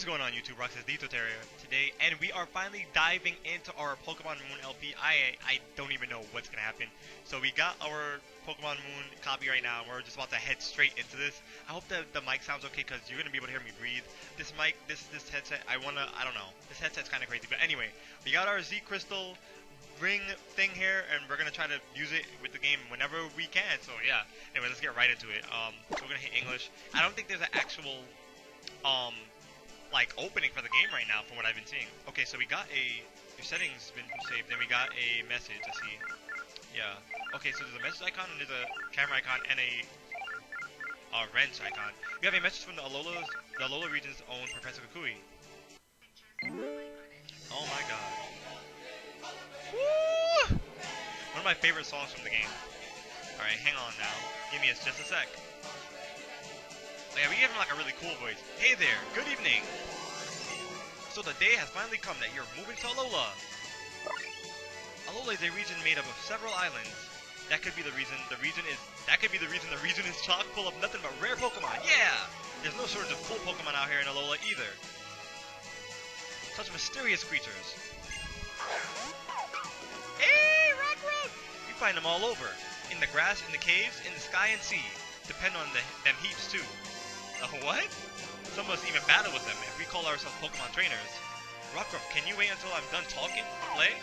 What's going on YouTube? Roxas the Torterra today, and we are finally diving into our Pokemon Moon LP. I I don't even know what's gonna happen. So we got our Pokemon Moon copy right now. We're just about to head straight into this. I hope that the mic sounds okay because you're gonna be able to hear me breathe. This mic, this this headset, I wanna, I don't know. This headset's kind of crazy, but anyway, we got our Z Crystal ring thing here, and we're gonna try to use it with the game whenever we can. So yeah. Anyway, let's get right into it. Um, so we're gonna hit English. I don't think there's an actual um like opening for the game right now from what I've been seeing. Okay, so we got a your settings been saved, then we got a message. I see. Yeah. Okay, so there's a message icon and there's a camera icon and a a wrench icon. We have a message from the Alola the Alola region's own Professor Kukui. Oh my god. Woo! One of my favorite songs from the game. Alright, hang on now. Give me a, just a sec. Yeah, we gave him like a really cool voice. Hey there, good evening. So the day has finally come that you're moving to Alola. Alola is a region made up of several islands. That could be the reason. The region is that could be the reason the region is chock full of nothing but rare Pokemon. Yeah, there's no shortage of cool Pokemon out here in Alola either. Such mysterious creatures. Hey, Rockruff! You find them all over. In the grass, in the caves, in the sky and sea. Depend on the, them heaps too. What? Some of us even battle with them if we call ourselves Pokemon trainers. Rockruff, can you wait until I'm done talking? Play?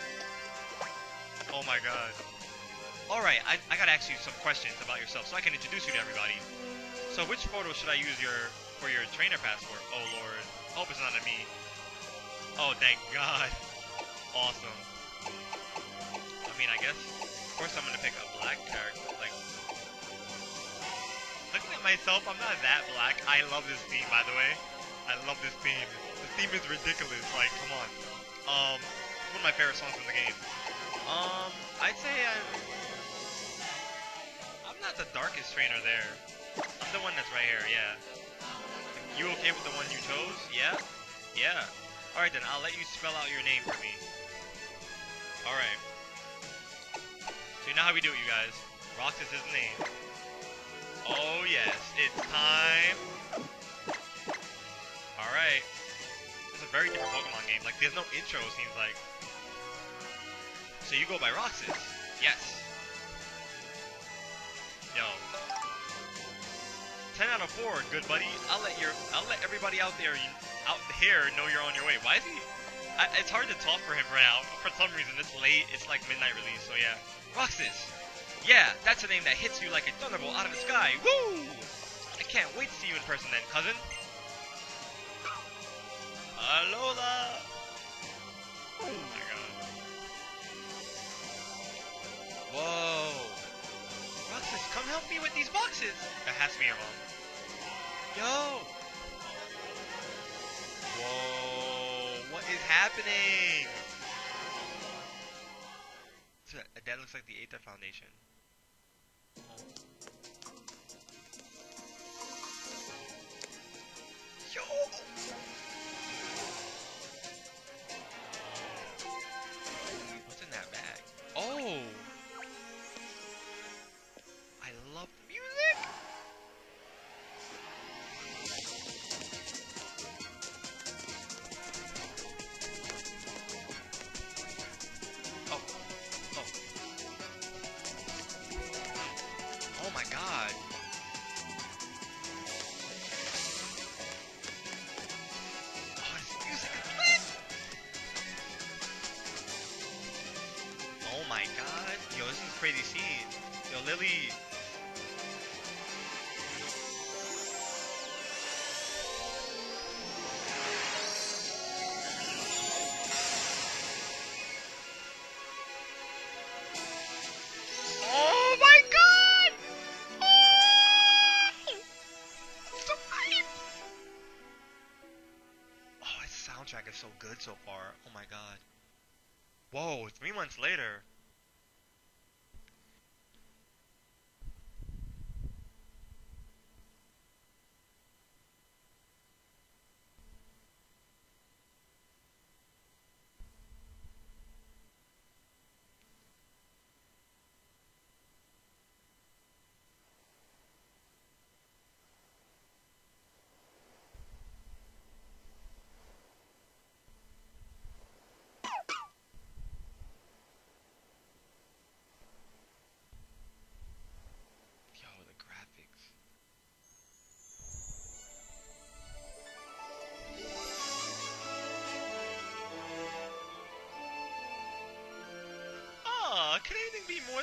Oh my god. Alright, I, I gotta ask you some questions about yourself so I can introduce you to everybody. So which photo should I use your for your trainer passport? Oh lord. Hope it's not a me. Oh thank god. Awesome. I mean I guess of course I'm gonna pick a black character like myself, I'm not that black. I love this theme, by the way. I love this theme. The theme is ridiculous. Like, come on. Um, one of my favorite songs in the game. Um, I'd say I'm. I'm not the darkest trainer there. I'm the one that's right here. Yeah. You okay with the one you chose? Yeah. Yeah. All right then. I'll let you spell out your name for me. All right. So you know how we do it, you guys. Rox is his name. Oh yes, it's time. Alright. This is a very different Pokemon game. Like, there's no intro, it seems like. So you go by Roxas. Yes. Yo. 10 out of 4, good buddy. I'll let your I'll let everybody out there out here know you're on your way. Why is he I, it's hard to talk for him right now. For some reason, it's late. It's like midnight release, so yeah. Roxas, yeah, that's a name that hits you like a thunderbolt out of the sky. Woo! I can't wait to see you in person then, cousin. Alola! Oh my god. Whoa. Roxas, come help me with these boxes. That has to be your mom. Yo! Whoa, what is happening? That looks like the Aether Foundation. Its oh oh, soundtrack is so good so far. Oh my god. Whoa, three months later.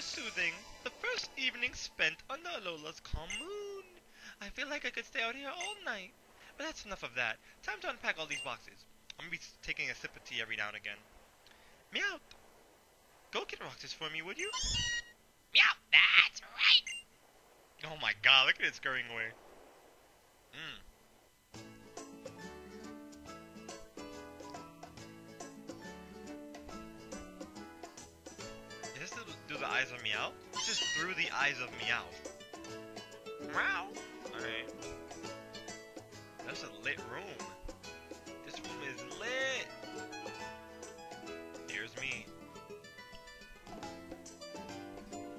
Soothing? The first evening spent under Alola's calm moon. I feel like I could stay out here all night. But that's enough of that. Time to unpack all these boxes. I'm gonna be taking a sip of tea every now and again. Meow. Go get Roxas for me, would you? Meow, that's right. Oh my god, look at it scurrying away. Mmm. The, eyes of Meowth? This is through the eyes of Meowth. Meow. Alright. That's a lit room. This room is lit. Here's me.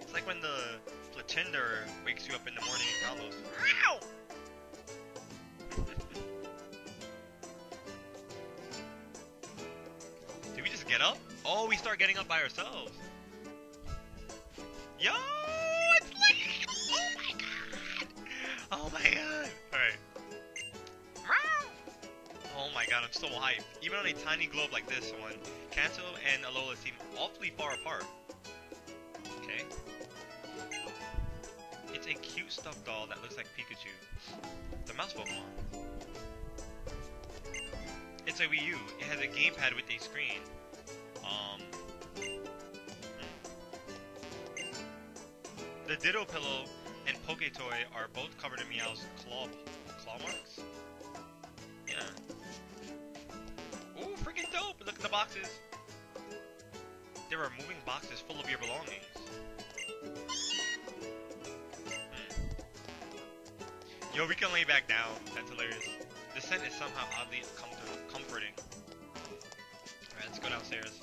It's like when the Platinder wakes you up in the morning and goes, Meow! Did we just get up? Oh, we start getting up by ourselves. Yo, it's lit! Oh my god! Oh my god! Alright. Oh my god, I'm so hyped. Even on a tiny globe like this one, Kanto and Alola seem awfully far apart. Okay. It's a cute stuffed doll that looks like Pikachu. The mouse Pokemon. It's a Wii U. It has a gamepad with a screen. Um. The Ditto Pillow and Poketoy are both covered in Meowth's claw claw marks. Yeah. Ooh, freaking dope! Look at the boxes. There are moving boxes full of your belongings. Hmm. Yo, we can lay back down. That's hilarious. The scent is somehow oddly comfort comforting. Alright, let's go downstairs.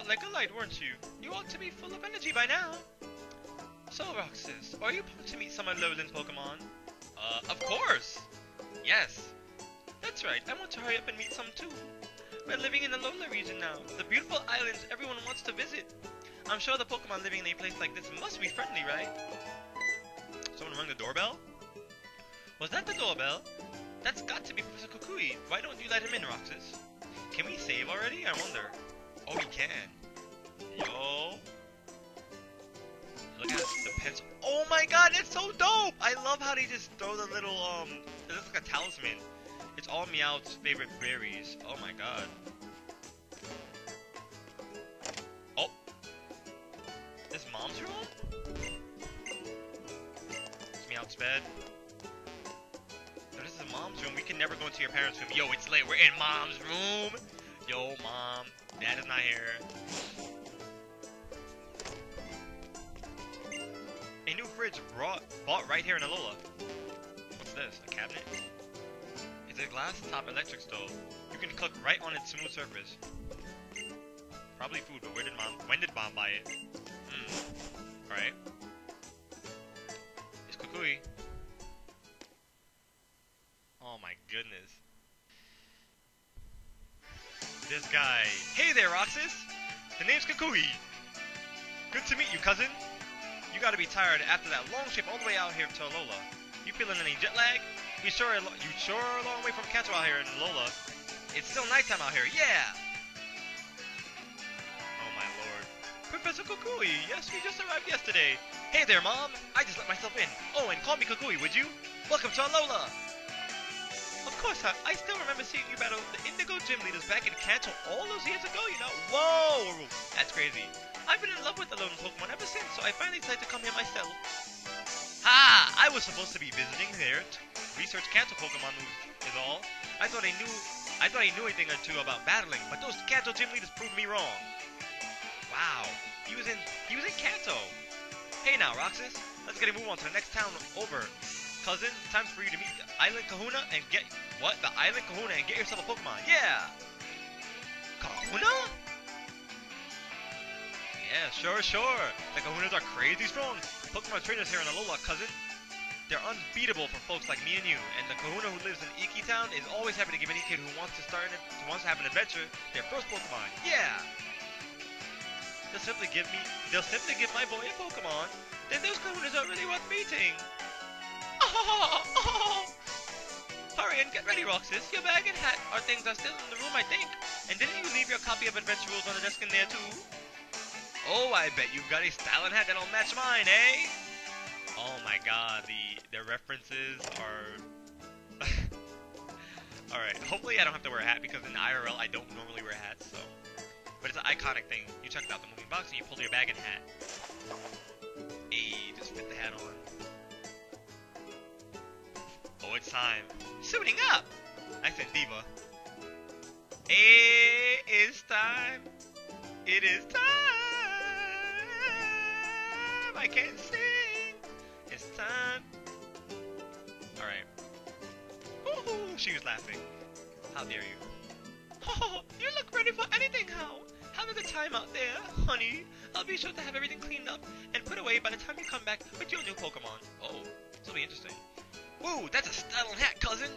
Out like a light, weren't you? You ought to be full of energy by now. So, Roxas, are you pumped to meet some Alolan Pokemon? Uh, of course! Yes. That's right, I want to hurry up and meet some too. We're living in the Alola region now, the beautiful islands everyone wants to visit. I'm sure the Pokemon living in a place like this must be friendly, right? Someone rang the doorbell? Was that the doorbell? That's got to be Professor Kukui. Why don't you let him in, Roxas? Can we save already? I wonder. Oh, we can. Yo. Look at the pencil. Oh my god, it's so dope! I love how they just throw the little, um, it looks like a talisman. It's all Meowth's favorite berries. Oh my god. Oh. This mom's room? It's Meowth's bed. No, this is mom's room. We can never go into your parents' room. Yo, it's late. We're in mom's room. Yo, mom. Dad is not here. A new fridge brought bought right here in Alola. What's this? A cabinet? It's a glass top electric stove. You can cook right on its smooth surface. Probably food, but where did mom when did mom buy it? Hmm. Alright. It's Kukui. Oh my goodness. This guy. Hey there, Roxas! The name's Kukui. Good to meet you, cousin. You gotta be tired after that long trip all the way out here to Alola. You feeling any jet lag? You sure you sure are a long way from Kanto out here in Alola. It's still nighttime out here, yeah! Oh my lord. Professor Kukui, yes, we just arrived yesterday. Hey there, Mom! I just let myself in. Oh, and call me Kukui, would you? Welcome to Alola! Of course, I, I still remember seeing you battle the Indigo Gym Leaders back in Kanto all those years ago, you know? Whoa! That's crazy. I've been in love with the lone Pokemon ever since, so I finally decided to come here myself. Ha! I was supposed to be visiting there to research Kanto Pokemon moves, is all. I thought I knew I thought I knew a thing or two about battling, but those Kanto gym leaders proved me wrong. Wow. He was in he was in Kanto. Hey now, Roxas. Let's get a move on to the next town over. Cousin, time for you to meet the Island Kahuna and get what? The Island Kahuna and get yourself a Pokemon. Yeah! Kahuna? Yeah, sure, sure. The Kahunas are crazy strong. Pokemon trainers here in Alola, cousin. They're unbeatable for folks like me and you, and the Kahuna who lives in Iki Town is always happy to give any kid who wants to start an, who wants to have an adventure their first Pokemon. Yeah! they'll simply give me, they'll simply give my boy a Pokemon. Then those kahunas are really worth meeting. Hurry and get ready, Roxas. Your bag and hat are things are still in the room, I think. And didn't you leave your copy of Adventure Rules on the desk in there too? Oh, I bet you've got a styling hat that'll match mine, eh? Oh my god, the the references are Alright, hopefully I don't have to wear a hat because in IRL I don't normally wear hats, so but it's an iconic thing. You check out the moving box and you pulled your bag and hat. Hey, just fit the hat on. Oh, it's time. Suiting up! I said diva. It is time. It is time. I can't sing. It's time. Alright. Ooh, she was laughing. How dare you? Oh, you look ready for anything, How? Have a good time out there, honey. I'll be sure to have everything cleaned up and put away by the time you come back with your new Pokemon. Oh, this will be interesting. Whoa, that's a styling hat, cousin!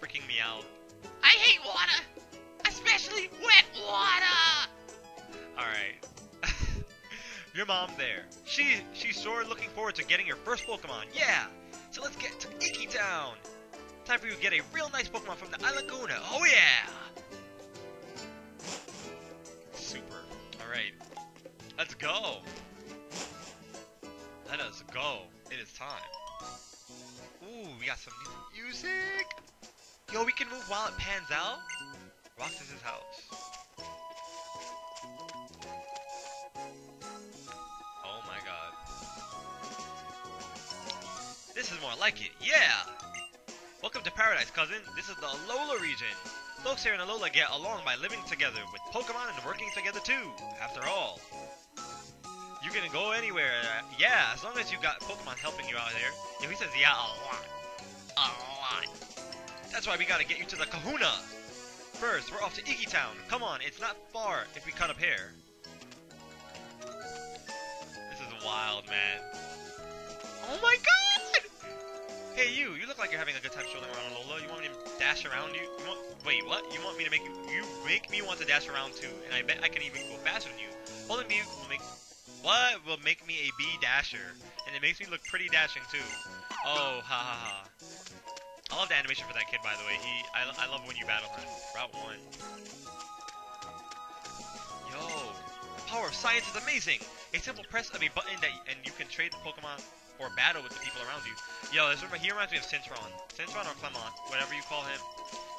Freaking me out. I hate water, especially wet water. Alright. your mom there. She she's sure looking forward to getting your first Pokemon. Yeah! So let's get to Iki Town. Time for you to get a real nice Pokemon from the Island Kahuna. Oh yeah! Super. Alright. Let's go. Let us go. It is time. Ooh, we got some new music. Yo, we can move while it pans out. Roxas' house. Oh my god. This is more like it. Yeah! Welcome to paradise, cousin. This is the Alola region. Folks here in Alola get along by living together with Pokemon and working together too. After all, you can go anywhere. uh, Yeah, as long as you got Pokemon helping you out there. Yeah, he says yeah a lot. A lot. That's why we gotta get you to the Kahuna. First, we're off to Iki Town. Come on, it's not far if we cut up here. This is wild, man. Oh my god! Hey you, you look like you're having a good time strolling around Alola. You want me to dash around you? You want wait, what? You want me to make you you make me want to dash around too, and I bet I can even go faster than you. Holding me will make what will make me a B dasher, and it makes me look pretty dashing too. Oh, ha ha ha. I love the animation for that kid, by the way. He, I, I love when you battle him. Route one. Yo, the power of science is amazing. A simple press of a button that, and you can trade the Pokemon or battle with the people around you. Yo, this he reminds me of Cintron. Cintron or Clemont, whatever you call him.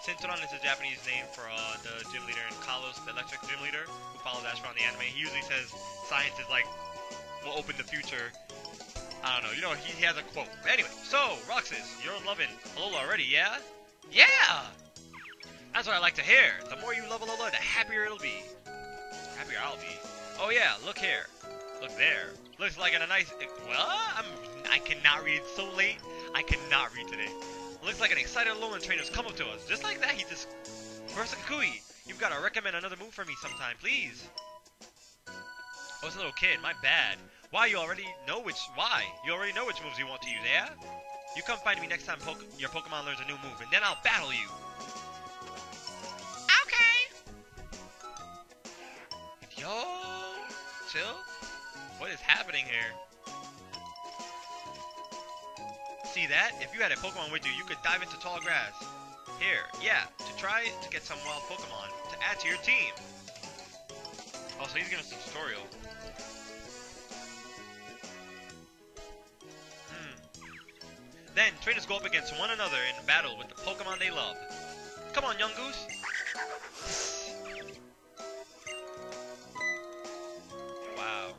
Cintron is a Japanese name for uh, the gym leader, in Kalos, the electric gym leader, who follows Ash around the anime. He usually says science is like will open the future. I don't know. You know, he, he has a quote. But anyway, so Roxas, you're loving Alola already, yeah? Yeah. That's what I like to hear. The more you love Alola, the happier it'll be. Happier I'll be. Oh yeah, look here. Look there. Looks like in a nice. Well, I'm. I cannot read. So late. I cannot read today. Looks like an excited Alolan trainer's come up to us. Just like that, he just. Professor Kukui, you've got to recommend another move for me sometime, please. Oh, it's a little kid. My bad. Why? You already know which. Why? You already know which moves you want to use, yeah? You come find me next time Poke your Pokemon learns a new move, and then I'll battle you. Okay. Yo, chill. What is happening here? See that? If you had a Pokemon with you, you could dive into tall grass. Here, yeah, to try to get some wild Pokemon to add to your team. Oh, so he's giving us a tutorial. Hmm. Then, trainers go up against one another in battle with the Pokemon they love. Come on, young goose. Wow.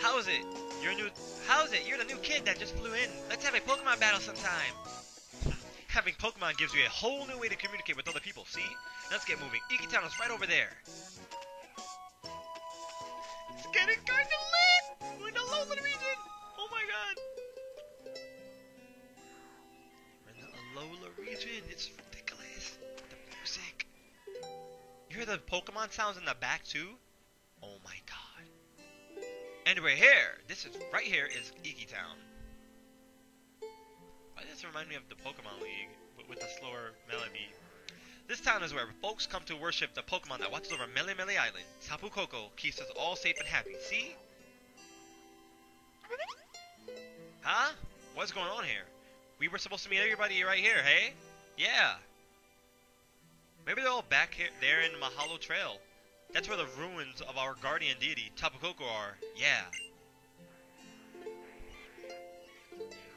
How is it? You're new. How's it? You're the new kid that just flew in. Let's have a Pokemon battle sometime. Having Pokemon gives you a whole new way to communicate with other people. See? Let's get moving. Iki Town is right over there. It's getting kind of lit. We're in the Alola region. Oh my god. We're in the Alola region. It's ridiculous. The music. You hear the Pokemon sounds in the back too? Oh my god. And we're here. This is right here is Iki Town. Why does this remind me of the Pokemon League, but with a slower melody? This town is where folks come to worship the Pokemon that watches over Melemele Island. Tapu Koko keeps us all safe and happy. See? Huh? What's going on here? We were supposed to meet everybody right here, hey? Yeah. Maybe they're all back here, there in Mahalo Trail. That's where the ruins of our guardian deity, Tapu Koko, are. Yeah.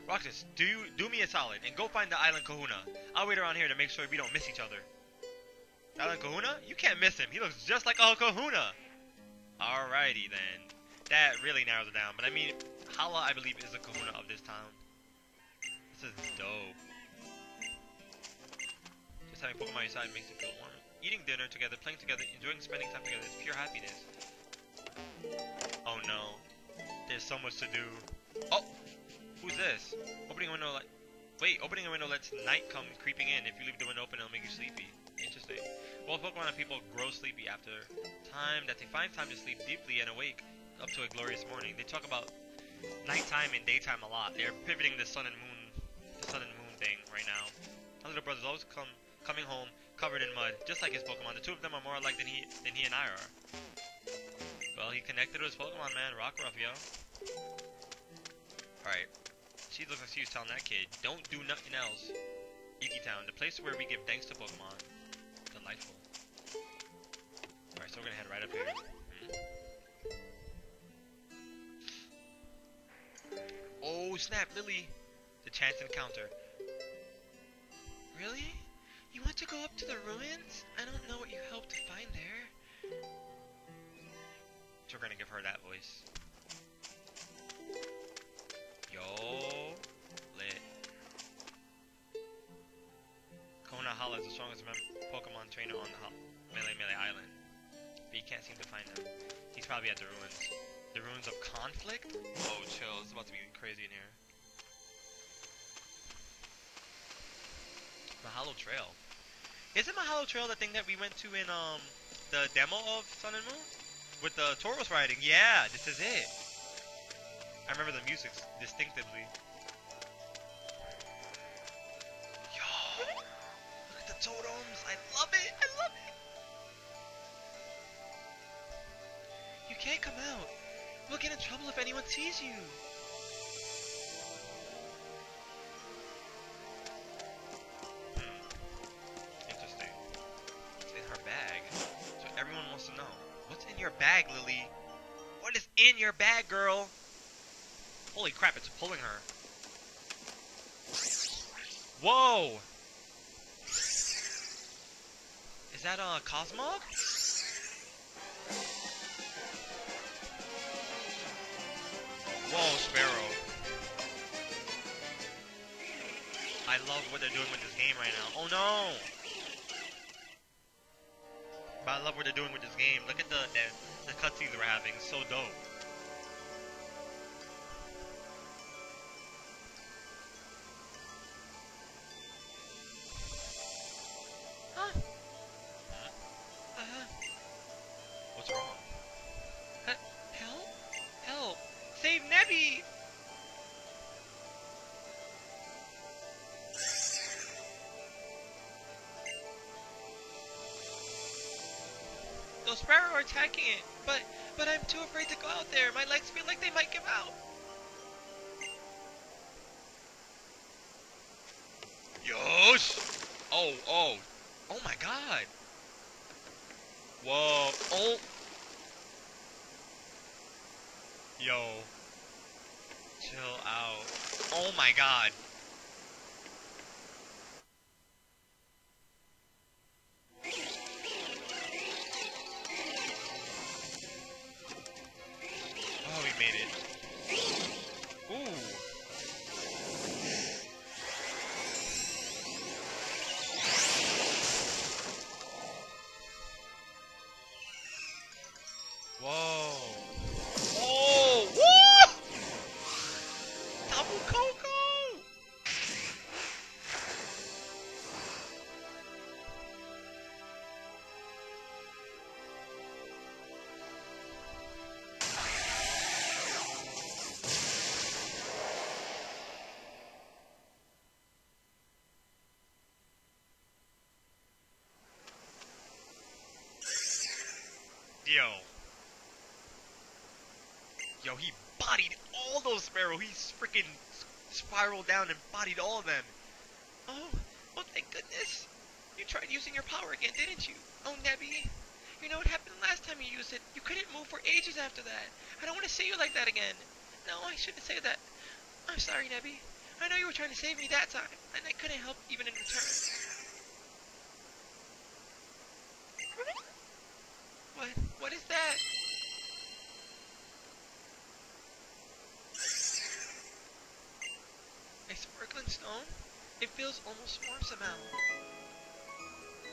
Roxas, do you, do me a solid and go find the Island Kahuna. I'll wait around here to make sure we don't miss each other. Island Kahuna? You can't miss him. He looks just like a Kahuna. Alrighty then. That really narrows it down. But I mean, Hala, I believe, is the Kahuna of this town. This is dope. Just having Pokemon on your side makes it feel warm. Eating dinner together, playing together, enjoying spending time together is pure happiness. Oh no. There's so much to do. Oh! Who's this? Opening a window like... Wait, opening a window lets night come creeping in. If you leave the window open, it'll make you sleepy. Interesting. Both Pokemon and people grow sleepy after time that they find time to sleep deeply and awake up to a glorious morning. They talk about nighttime and daytime a lot. They're pivoting the sun and moon, the sun and moon thing right now. My little brother's always come coming home covered in mud, just like his Pokemon. The two of them are more alike than he than he and I are. Well, he connected to his Pokemon, man. Rockruff, yo. Alright. She looks like she was telling that kid, don't do nothing else. Iki Town, the place where we give thanks to Pokemon. Delightful. Alright, so we're gonna head right up here. Hmm. Oh, snap, Lillie! The chance encounter. Really? You want to go up to the ruins? I don't know what you hope to find there. So we're gonna give her that voice. Yo, lit. Kahuna Hala is the strongest Pokemon trainer on the Melemele Island, but you can't seem to find him. He's probably at the ruins. The ruins of conflict? Oh, chill. It's about to be crazy in here. The Mahalo Trail. Isn't Mahalo Trail the thing that we went to in um the demo of Sun and Moon? With the Tauros riding? Yeah, this is it. I remember the music distinctively. Yo, look at the totems. I love it. I love it. You can't come out. We'll get in trouble if anyone sees you. In your bag, girl? Holy crap, it's pulling her. Whoa! Is that a uh, Cosmog? Whoa, Spearow. I love what they're doing with this game right now. Oh no! But I love what they're doing with this game. Look at the the, the cutscenes we're having. So dope. Are attacking it, but but I'm too afraid to go out there. My legs feel like they might give out. Yosh! Oh, oh, oh my god! Whoa! Oh! Yo! Chill out. Oh my god! Yo. Yo, he bodied all those Spearow. He freaking spiraled down and bodied all of them. Oh, well, thank goodness. You tried using your power again, didn't you? Oh, Nebby. You know what happened last time you used it? You couldn't move for ages after that. I don't want to see you like that again. No, I shouldn't say that. I'm sorry, Nebby. I know you were trying to save me that time, and I couldn't help even in return. Stone? It feels almost warm somehow.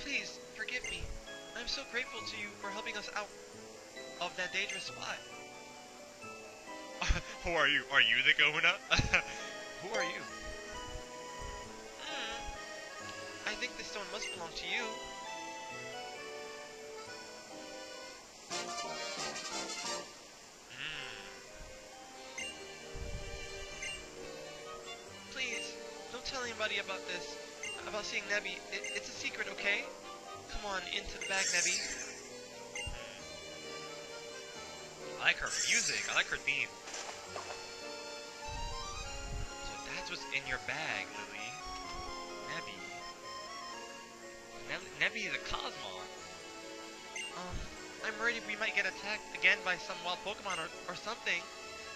Please, forgive me. I'm so grateful to you for helping us out of that dangerous spot. Who are you? Are you the Kahuna? Who are you? Hmm. I think this stone must belong to you. Anybody about this. About seeing Nebby. It, it's a secret, okay? Come on, into the bag, Nebby. I like her music. I like her theme. So that's what's in your bag, Lillie. Nebby. Ne- Nebby is a Cosmog. Um, I'm worried we might get attacked again by some wild Pokemon or, or something.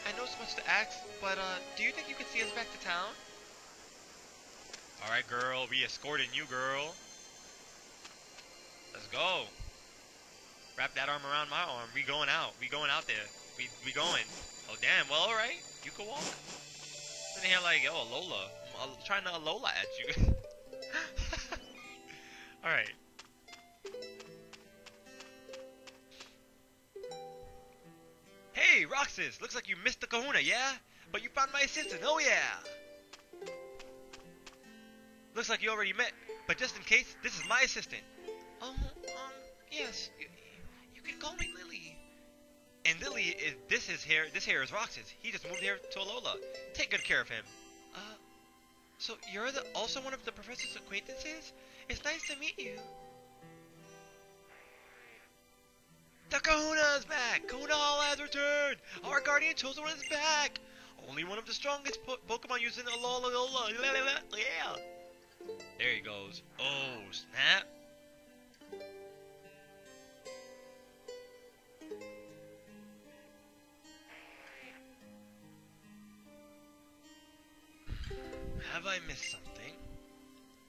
I know it's much to ask, but uh, do you think you could see us back to town? Alright, girl. We escorting you, girl. Let's go. Wrap that arm around my arm. We going out. We going out there. We we going. Oh damn. Well, all right. You can walk. Sitting here like, yo, Alola. I'm trying to Alola at you. all right. Hey, Roxas. Looks like you missed the Kahuna, yeah? But you found my assistant. Oh yeah. Looks like you already met. But just in case, this is my assistant. Um, um, yes, you, you can call me Lillie. And Lillie is this is here. This here is Roxas. He just moved here to Alola. Take good care of him. Uh, so you're the also one of the professor's acquaintances? It's nice to meet you. The Kahuna's back. Kahuna Hala has returned. Our guardian chosen one is back. Only one of the strongest po Pokemon using Alola. Alola. Yeah. There he goes. Oh snap. Have I missed something?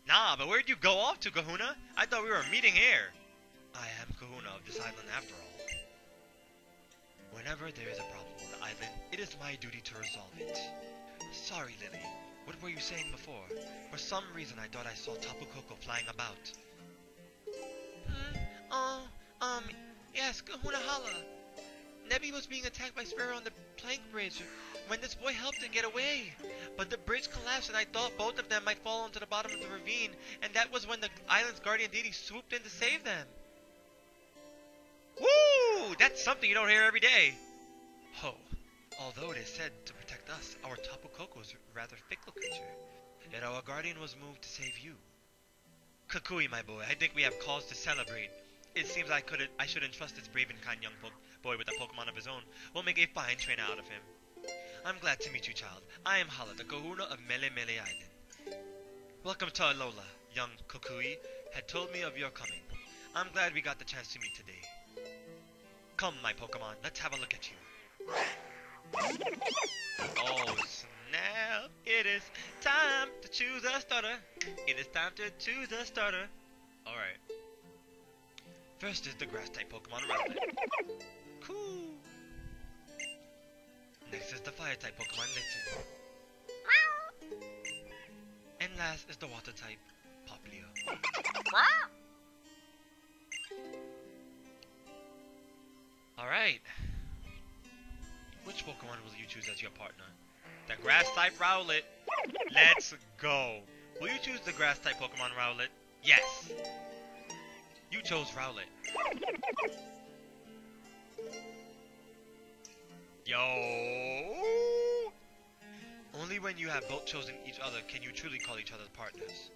Nah, but where'd you go off to, Kahuna? I thought we were meeting here. I am Kahuna of this island after all. Whenever there is a problem on the island, it is my duty to resolve it. Sorry, Lillie. What were you saying before? For some reason I thought I saw Tapu Koko flying about. Hmm, oh, um, yes, Kahuna Hala. Nebby was being attacked by Spearow on the plank bridge when this boy helped her get away. But the bridge collapsed and I thought both of them might fall into the bottom of the ravine, and that was when the island's guardian deity swooped in to save them. Woo! That's something you don't hear every day. Ho. Although it is said to protect us, our Tapu Koko is rather fickle creature. Yet our guardian was moved to save you. Kukui, my boy, I think we have cause to celebrate. It seems I could I should entrust this brave and kind young boy with a Pokemon of his own. We'll make a fine trainer out of him. I'm glad to meet you, child. I am Hala, the Kahuna of Melemele Island. Welcome to Alola, young Kukui. Had told me of your coming. I'm glad we got the chance to meet today. Come, my Pokemon, let's have a look at you. Oh, snap! It is time to choose a starter. It is time to choose a starter. Alright. First is the grass type Pokemon Rowlet. Cool. Next is the fire type Pokemon Litten. And last is the water type Popplio. Alright. Which Pokemon will you choose as your partner? The grass type Rowlet. Let's go. Will you choose the grass type Pokemon Rowlet? Yes. You chose Rowlet. Yo. Only when you have both chosen each other can you truly call each other partners.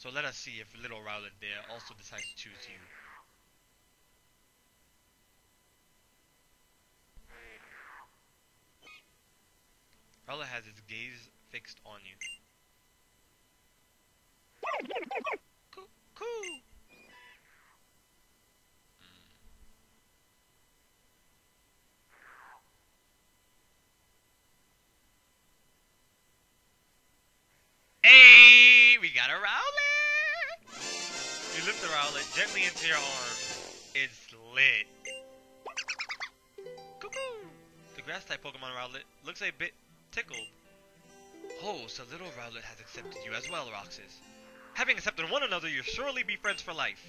So let us see if little Rowlet there also decides to choose you. Rowlet has its gaze fixed on you. Coo. Hmm. Hey, we got a Rowlet! You lift the Rowlet gently into your arms. It's lit. Cuckoo! The grass type Pokemon Rowlet looks a bit tickled. Oh, so little Rowlet has accepted you as well, Roxas. Having accepted one another, you'll surely be friends for life.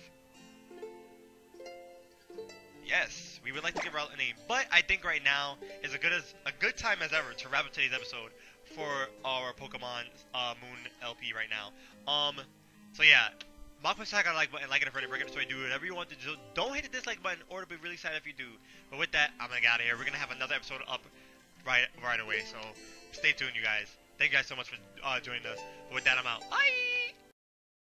Yes, we would like to give Rowlet a name, but I think right now is a good as a good time as ever to wrap up today's episode for our Pokemon uh, Moon LP right now. Um, so yeah, Mock Attack on like button, like it a friend, break it so do whatever you want to do. Don't hit the dislike button, or to be really sad if you do. But with that, I'm gonna get out of here. We're gonna have another episode up right right away. So stay tuned, you guys. Thank you guys so much for uh, joining us. But with that, I'm out. Bye.